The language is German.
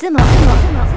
Zimmer, Zimmer, Zimmer.